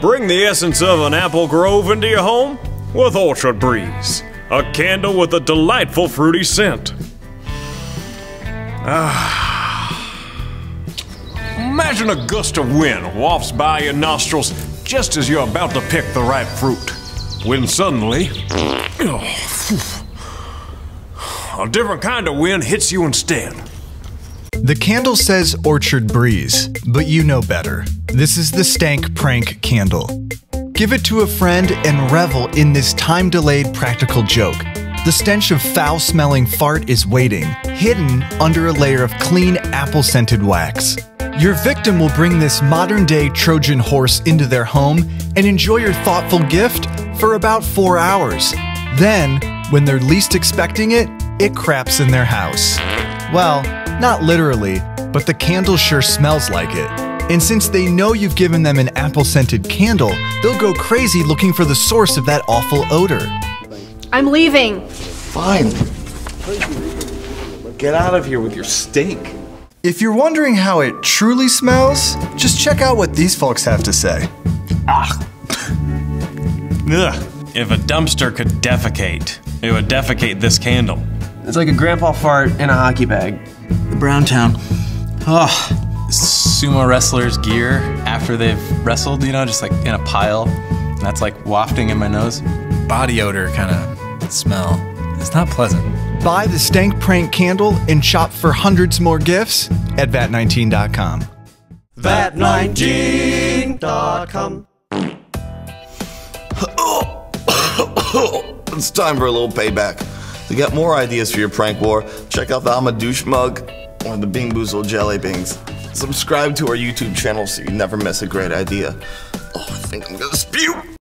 Bring the essence of an apple grove into your home with Orchard Breeze, a candle with a delightful fruity scent. Ah. Imagine a gust of wind wafts by your nostrils just as you're about to pick the ripe fruit. When suddenly, a different kind of wind hits you instead. The candle says Orchard Breeze, but you know better. This is the Stank Prank Candle. Give it to a friend and revel in this time delayed practical joke. The stench of foul smelling fart is waiting, hidden under a layer of clean apple scented wax. Your victim will bring this modern day Trojan horse into their home and enjoy your thoughtful gift for about four hours. Then, when they're least expecting it, it craps in their house. Well, not literally, but the candle sure smells like it. And since they know you've given them an apple scented candle, they'll go crazy looking for the source of that awful odor. I'm leaving. Fine. Get out of here with your stink. If you're wondering how it truly smells, just check out what these folks have to say. Ah. Ugh. If a dumpster could defecate, it would defecate this candle. It's like a grandpa fart in a hockey bag. The Brown Town. Ugh. Sumo wrestlers' gear after they've wrestled, you know, just like in a pile. That's like wafting in my nose. Body odor kind of smell. It's not pleasant. Buy the Stank Prank Candle and shop for hundreds more gifts at VAT19.com. VAT19.com. it's time for a little payback. To get more ideas for your prank war, check out the I'm a Douche mug or the BeanBoozled Jelly Beans. Subscribe to our YouTube channel so you never miss a great idea. Oh, I think I'm gonna spew.